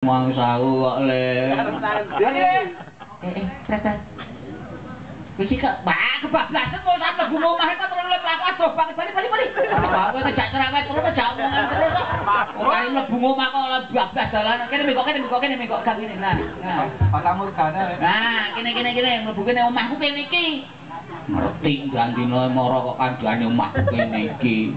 Mang sawu kok le. Eh eh, Tata. Wis kok bak kebablasan mau sampe mlebu omah kok terus lek aku aduh bak bali bali bali. Aku kejak jak cerewet terus kejak omongan terus kok. Ora mlebu omah kok ala bablas dalan. Kene mbok kene mbok kene mbok gak kene. nah. Patah murgane. Nah, kene kene kene mlebu kene omahku kene iki. Ngerti gandine mara kok kandhane omahku kene iki.